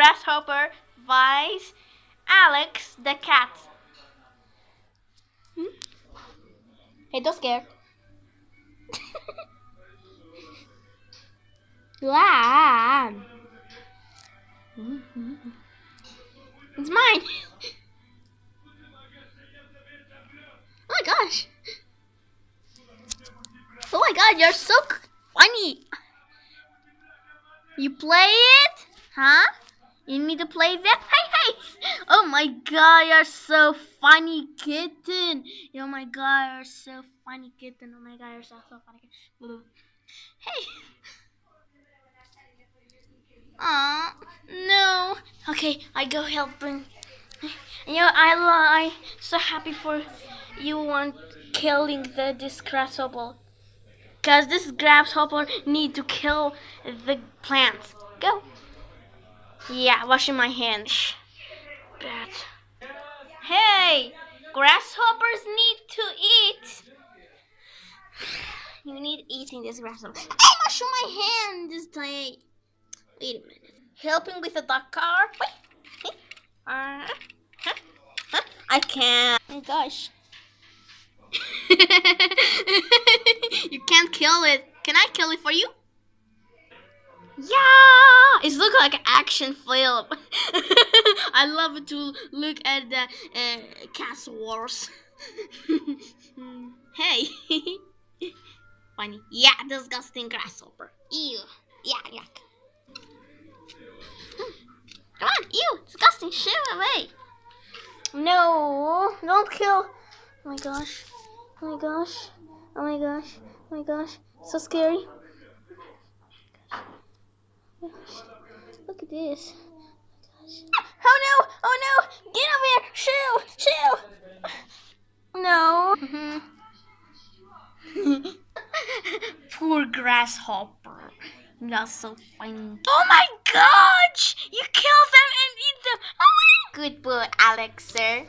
grasshopper vice Alex the cat. Hmm? Hey, don't scare. wow. It's mine. oh my gosh. Oh my god, you're so funny. You play it? Huh? You need to play that? Hey, hey! Oh my god, you're so funny, kitten. Oh my god, you're so funny, kitten. Oh my god, you're so, so funny. kitten. Hey. Aw, no. Okay, I go help bring. You know, I I so happy for you want killing the grasshopper. Cause this grasshopper need to kill the plants. Go. Yeah, washing my hands. Bad. Hey, grasshoppers need to eat. You need eating this grasshopper. I'm washing my hand this time. Wait a minute. Helping with the duck car. Wait. Uh, huh? Huh? I can't. Oh gosh. you can't kill it. Can I kill it for you? Yeah, it's look like action film. I love to look at the uh, Cast Wars. hey, funny. Yeah, disgusting grasshopper. Ew. Yeah, yuck. Come on, ew, disgusting. Shoo away. No, don't kill. Oh my gosh. Oh my gosh. Oh my gosh. Oh my gosh. So scary. Gosh. This. Oh no! Oh no! Get over here! Shoo! Shoo! No. Mm -hmm. Poor grasshopper. That's so funny. Oh my gosh! You killed them and eat them. Oh. Good boy, Alex, sir.